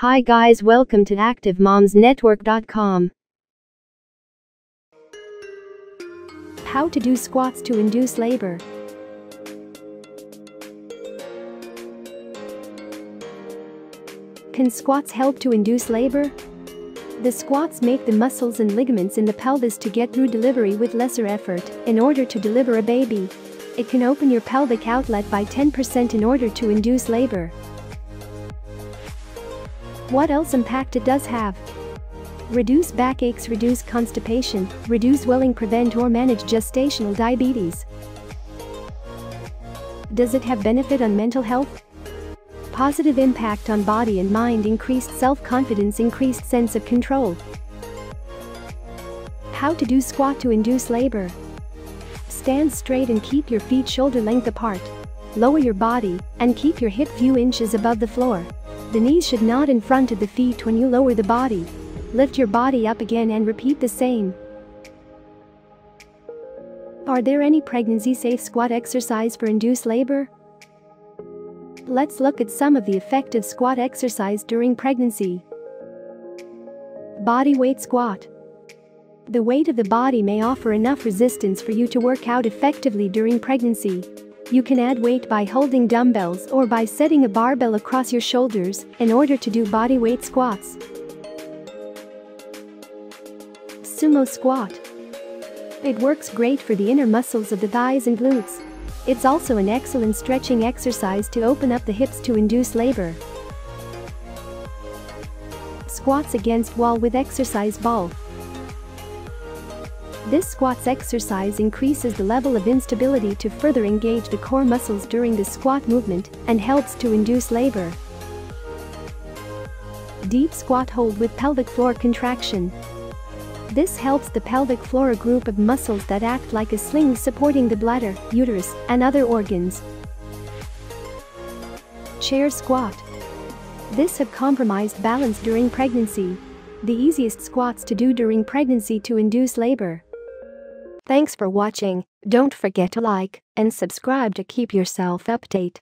Hi guys welcome to ActiveMomsNetwork.com. How to do squats to induce labor. Can squats help to induce labor? The squats make the muscles and ligaments in the pelvis to get through delivery with lesser effort in order to deliver a baby. It can open your pelvic outlet by 10% in order to induce labor. What else impact it does have? Reduce backaches, reduce constipation, reduce swelling, prevent or manage gestational diabetes. Does it have benefit on mental health? Positive impact on body and mind, increased self-confidence, increased sense of control. How to do squat to induce labor. Stand straight and keep your feet shoulder length apart. Lower your body and keep your hip few inches above the floor. The knees should not in front of the feet when you lower the body. Lift your body up again and repeat the same. Are there any pregnancy-safe squat exercise for induced labor? Let's look at some of the effective squat exercise during pregnancy. Body weight squat. The weight of the body may offer enough resistance for you to work out effectively during pregnancy. You can add weight by holding dumbbells or by setting a barbell across your shoulders in order to do body weight squats. Sumo squat. It works great for the inner muscles of the thighs and glutes. It's also an excellent stretching exercise to open up the hips to induce labor. Squats against wall with exercise ball. This squats exercise increases the level of instability to further engage the core muscles during the squat movement and helps to induce labor. Deep squat hold with pelvic floor contraction. This helps the pelvic floor a group of muscles that act like a sling supporting the bladder, uterus, and other organs. Chair squat. This have compromised balance during pregnancy. The easiest squats to do during pregnancy to induce labor. Thanks for watching, don't forget to like and subscribe to keep yourself update.